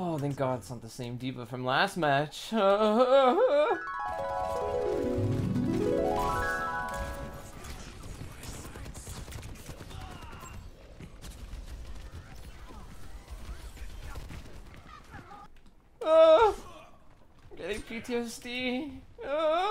Oh, thank God it's not the same D.Va from last match. oh, getting PTSD. Oh. Ah.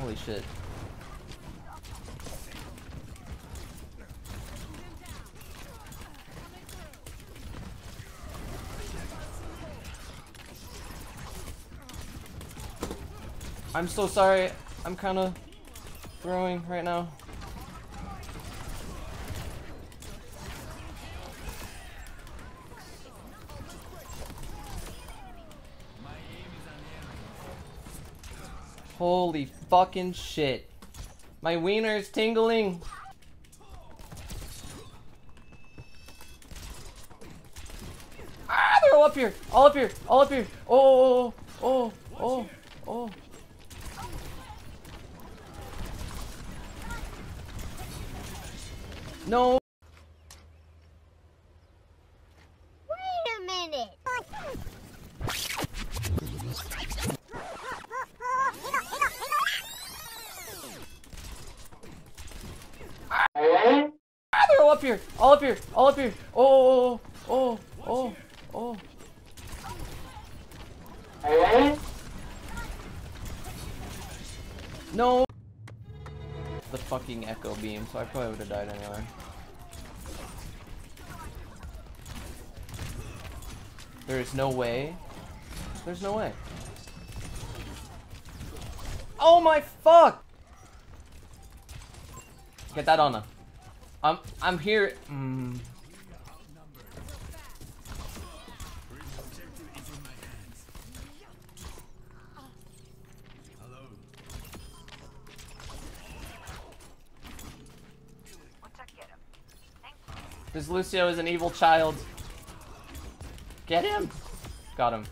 Holy shit. I'm so sorry. I'm kind of throwing right now. Fucking shit. My wiener is tingling. Ah, they're all up here. All up here. All up here. Oh, oh, oh, oh, oh. No. Wait a minute. Ah, they're all up here. All up here. All up here. Oh, oh, oh, oh, oh. No. The fucking echo beam, so I probably would have died anyway. There is no way. There's no way. Oh my fuck! Get that on her. I'm I'm here. Mm. Lucio is an evil child. Get him! Got him.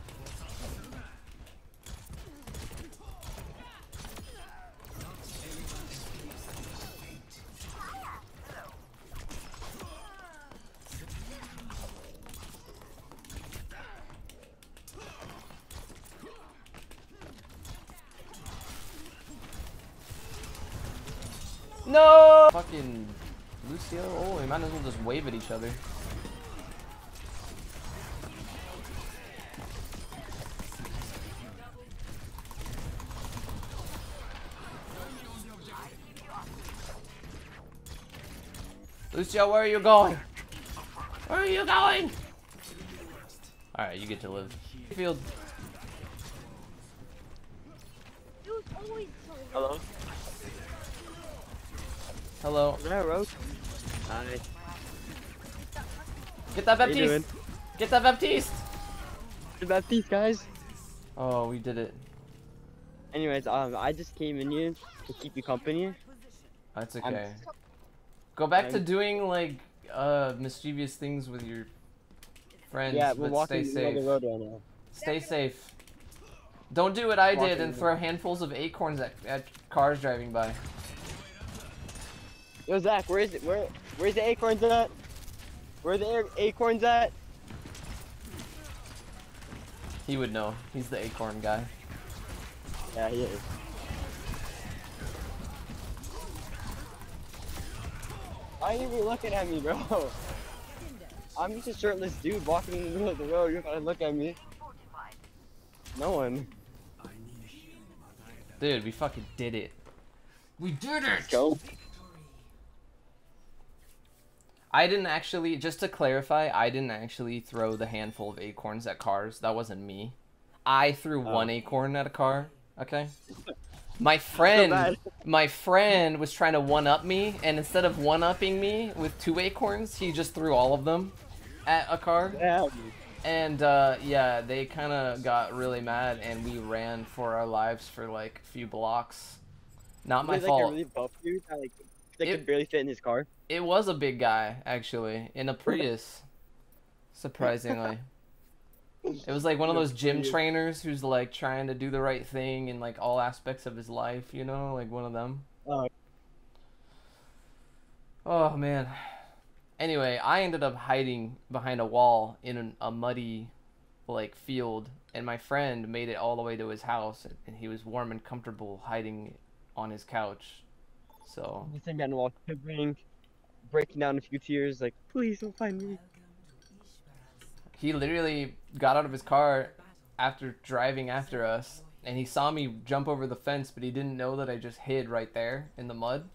Just wave at each other. Lucio, where are you going? Where are you going? Alright, you get to live. Field. Hello? Hello. Is that Roach? Hi. Get that How you doing? Baptiste! Get that Baptiste! The Baptiste, guys. Oh, we did it. Anyways, um, I just came in here to keep you company. That's okay. Go back to I'm- doing like uh mischievous things with your friends, yeah, we're but walking stay the safe. the road right now. Stay safe. Don't do what I did and throw handfuls of acorns at, at cars driving by. Yo, Zach, where is it? Where, where's the acorns at? Where are the acorns at? He would know. He's the acorn guy. Yeah, he is. Why are you looking at me, bro? I'm just a shirtless dude walking in the middle of the road. You're gonna look at me. No one. Dude, we fucking did it. We did it! Go. I didn't actually, just to clarify, I didn't actually throw the handful of acorns at cars. That wasn't me. I threw Oh. one acorn at a car. Okay. My friend, bad. my friend was trying to one up me, and instead of one upping me with two acorns, he just threw all of them at a car. Yeah. And uh, yeah, they kind of got really mad, and we ran for our lives for like a few blocks. Not my like, fault. a really buff dude that like that It- could barely fit in his car. It was a big guy, actually, in a Prius. Surprisingly. It was like one of those gym trainers who's like trying to do the right thing in like all aspects of his life, you know, like one of them. Oh. Oh man. Anyway, I ended up hiding behind a wall in an, a muddy like field and my friend made it all the way to his house and he was warm and comfortable hiding on his couch. So, sitting down the wall, quivering, breaking down a few tears, like, please don't find me. he literally got out of his car after driving after us and he saw me jump over the fence but he didn't know that i just hid right there in the mud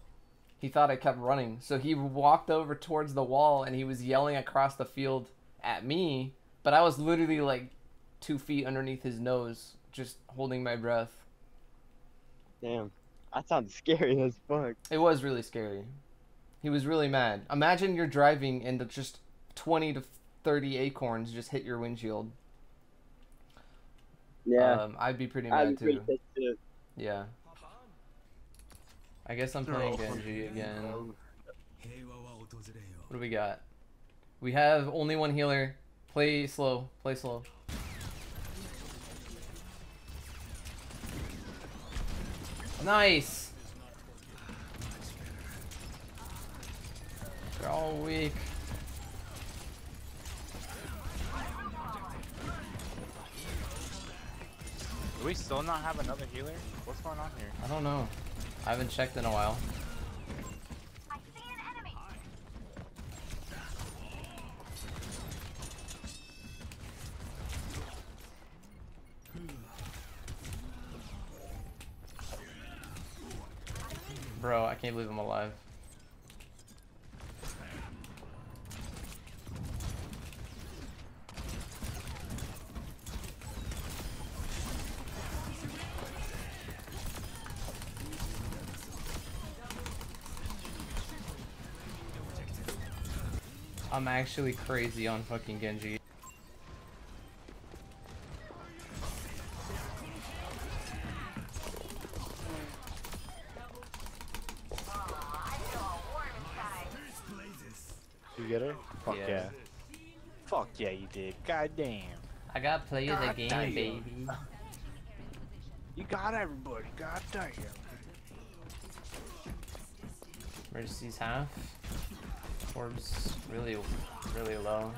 he thought i kept running so he walked over towards the wall and he was yelling across the field at me but i was literally like two feet underneath his nose just holding my breath Damn. That sounds scary as fuck. it was really scary he was really mad imagine you're driving and the just 20 to 30 acorns just hit your windshield Yeah. um, i'd be pretty I'd mad be pretty too pissed too. Yeah. I guess I'm playing Genji again. What do we got? We have only one healer. Play slow. Play slow. Nice! They're all weak. Do we still not have another healer? What's going on here? I don't know. I haven't checked in a while. I'm actually crazy on fucking Genji. You get her? Fuck Yeah. yeah. Fuck yeah, you did. God damn. I got to play of the game, damn. baby. You got everybody. God damn. Mercy's half. Orbs really, really low.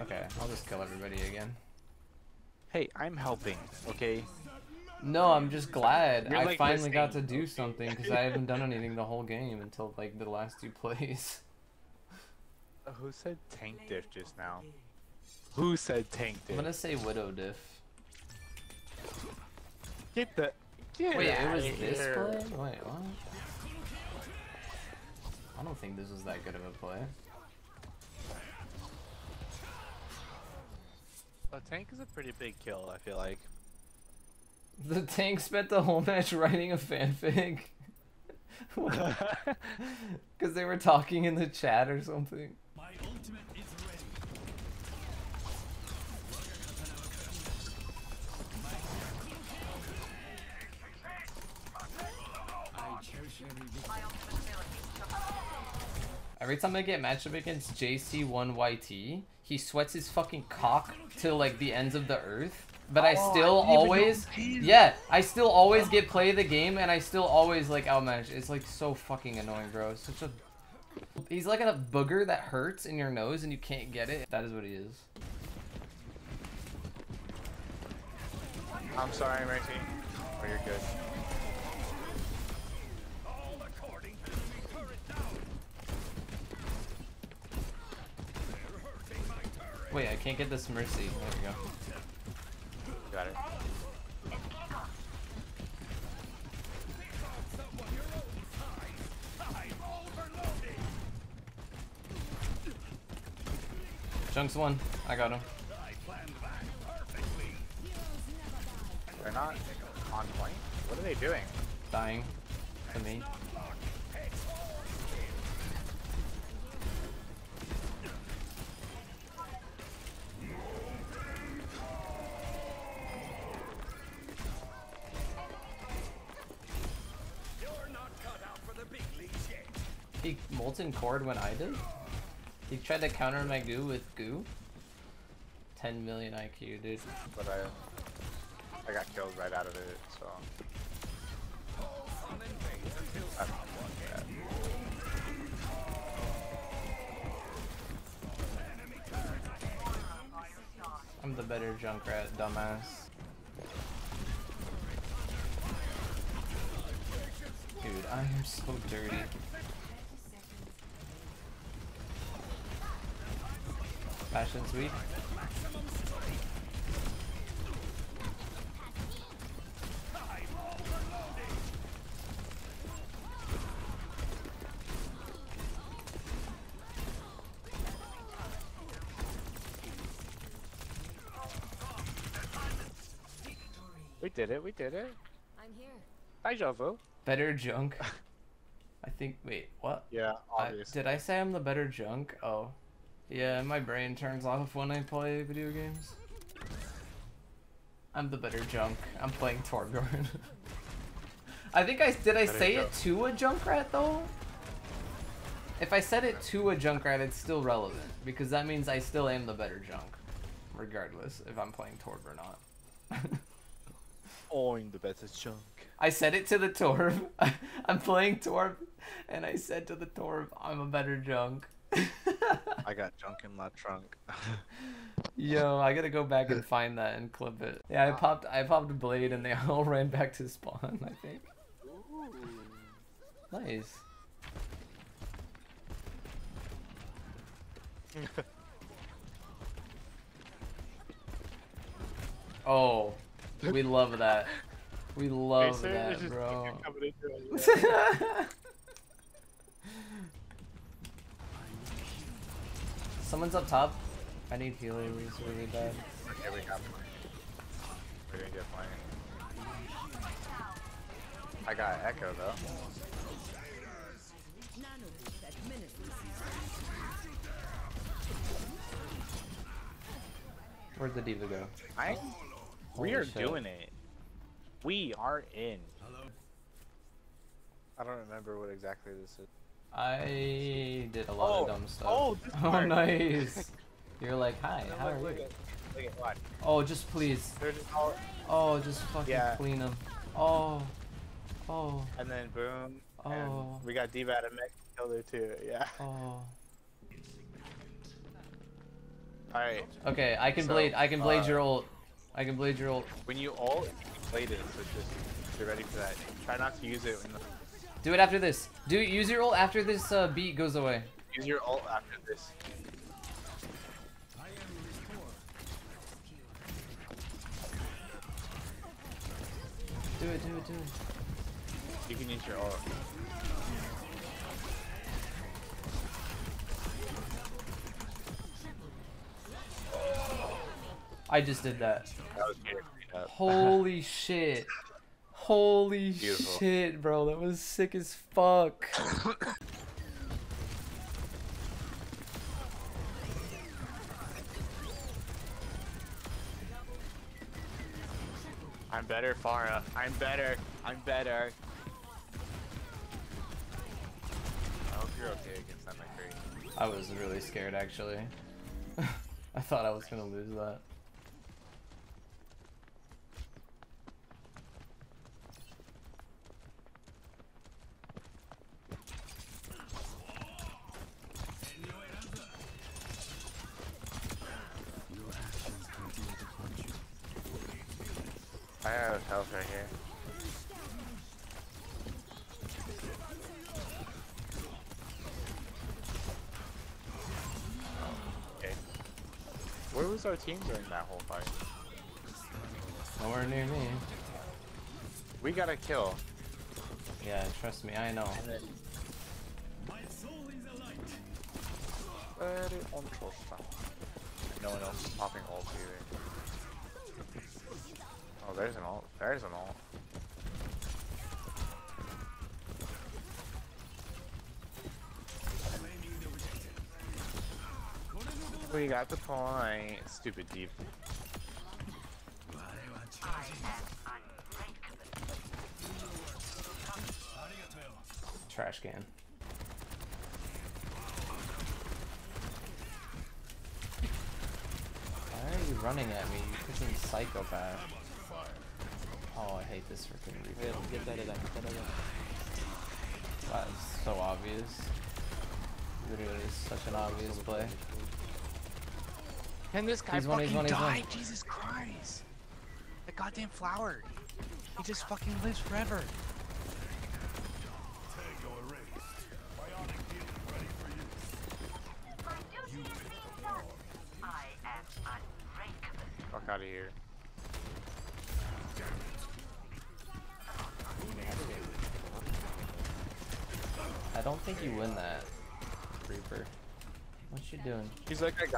Okay, I'll just kill everybody again. Hey, I'm helping, okay? No, I'm just glad You're, I like, finally got to do something because I haven't done anything the whole game until like the last two plays. Uh, Who said tank diff just now? Who said tank diff? I'm gonna say Widow Diff. Get the. Get Wait, it outta was this here. play? Wait, what? I don't think this was that good of a play. A tank is a pretty big kill, I feel like. The tank spent the whole match writing a fanfic. Because they were talking in the chat or something. Every time I get matched up against JC1YT, he sweats his fucking cock to like the ends of the earth. But I Oh, I still didn't even know always, yeah, I still always get play of the game, and I still always like outmatch. It's like so fucking annoying, bro. It's such a, he's like a booger that hurts in your nose and you can't get it. That is what he is. I'm sorry, Mercy. Oh, you're good. Wait, I can't get this mercy. There we go. Got it. Chunks one. I got him. They're not on point. What are they doing? Dying to me. Cord when I did. He tried to counter my goo with goo. 10 million IQ, dude. But I I got killed right out of it, so I don't know what that. I'm the better Junkrat, dumbass. Dude, I am so dirty. Fashion's weak. We did it, we did it. I'm here. Deja vu. Better junk. I think. Wait, what? Yeah, I, obviously. did I say I'm the better junk? Oh. Yeah, my brain turns off when I play video games. I'm the better junk. I'm playing Torbjörn. I think I did I Better say junk. it to a Junkrat though? If I said it to a Junkrat, it's still relevant because that means I still am the better junk, regardless if I'm playing Torb or not. Oh, I'm the better junk. I said it to the Torb. I'm playing Torb, and I said to the Torb, I'm a better junk. I got junk in my trunk. Yo, I gotta go back and find that and clip it. Yeah, I popped I popped a blade and they all ran back to spawn, I think. Nice. Oh, we love that. We love that, bro. Someone's up top. I need healers really bad. Okay, we got plenty. We're gonna get plenty. I got Echo though. Where'd the D.Va go? I we are shit. doing it. We are in. Hello. I don't remember what exactly this is. I did a lot of Oh, dumb stuff. oh, oh nice. You're like, hi, I'm how are look you? at, look at? Oh, just please. They're just all, Oh, just fucking Yeah. clean them. Oh, oh, and then boom. Oh. We got D-Bat and Mech too. Yeah. oh. All right. Okay, I can So, blade. I can blade uh, your ult. I can blade your ult. When you ult, you play this. So just get ready for that. Try not to use it. When the, Do it after this. Do use your ult after this uh, beat goes away. use your ult after this. Do it. Do it. Do it. You can use your ult. I just did that. That was good. Yeah. Holy shit. Holy Beautiful. shit, bro. That was sick as fuck. I'm better, Pharah. I'm better. I'm better. I hope you're okay against that McCree. I was really scared actually. I thought I was gonna lose that. I have health right here. Okay. Where was our team during that whole fight? Nowhere near me. We got a kill. Yeah, trust me, I know. My soul is alight. Very interesting. No one else is popping ult either there's an ult. There's an ult. We got the point. Stupid deep. Trash can. Why are you running at me, you freaking psychopath? Oh, I hate this freaking Wait, refill. get that, that, get that, that. That's so obvious. Literally such an obvious play. Can this guy He's one, he's fucking one, he's one. Jesus Christ! The goddamn flower. He just fucking lives forever.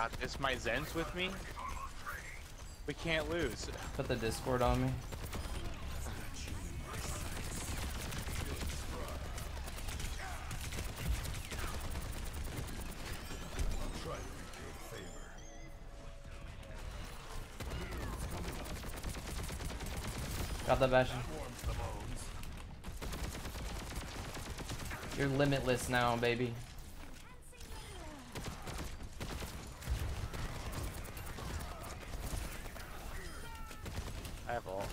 Got this. My Zen's with me. We can't lose. Put the Discord on me. Got Bastion. The bones. You're limitless now, baby. I have all.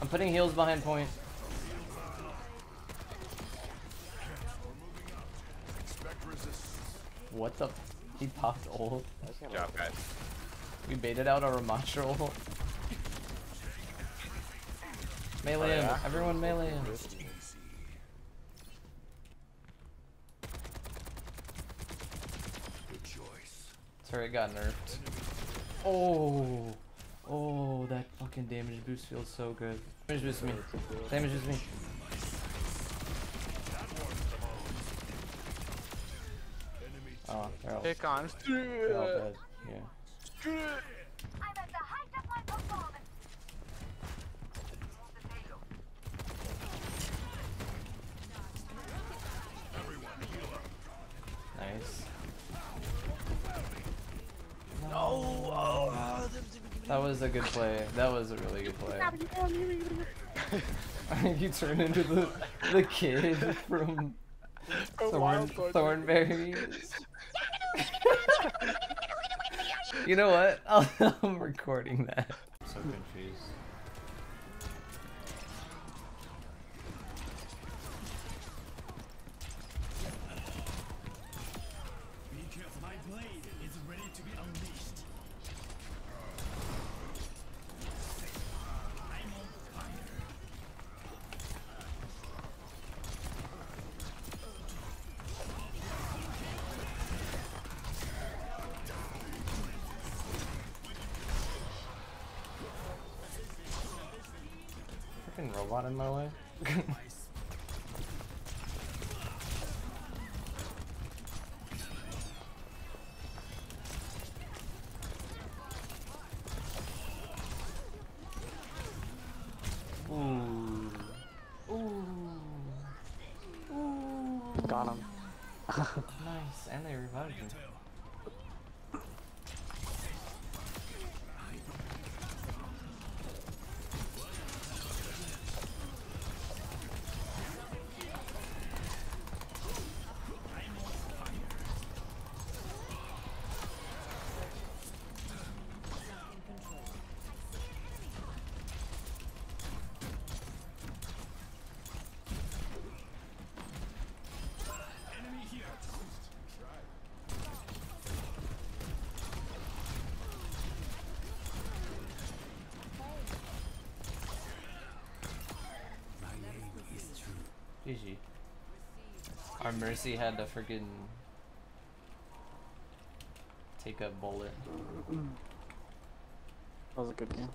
I'm putting heals behind point. What the? f- He popped ult. Good job, guys. We baited out our Ramattra ult. Melee oh, him. yeah? Everyone melee him. Easy. Good choice. Turret got nerfed. Oh. Oh, that fucking damage boost feels so good. Damage boost me. Damage boost me. Enemy Oh, they're all, Pick on. they're all dead. Yeah. I'm at the height of my performance. Nice. No! That was a good play. That was a really good play. I think you turn into the the kid from Thorn, Thornberrys. you know what? I'll, I'm recording that. I'm so confused. Freaking robot in my way. Ooh. Ooh. Ooh. Got him. Nice, and they revived me. True. GG. Our Mercy had to freaking take a bullet. That was a good game.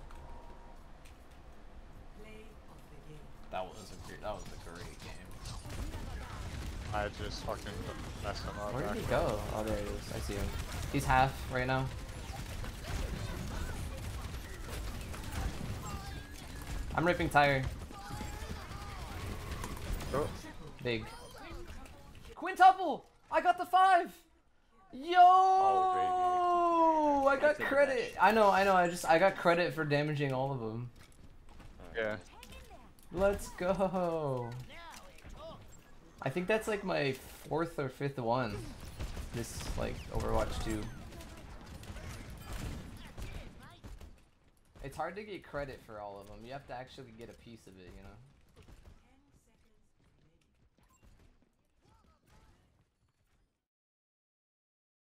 That was a great, that was a great game. I just fucking messed him up. Where did he go? Oh, there he is. I see him. He's half right now. I'm ripping tire. Oh. Big. Quintuple! I got the five! Yo! Oh, I got credit. I know, I know. I just I got credit for damaging all of them. Yeah. Let's go. I think that's like my fourth or fifth one. This like Overwatch 2. It's hard to get credit for all of them. You have to actually get a piece of it, you know.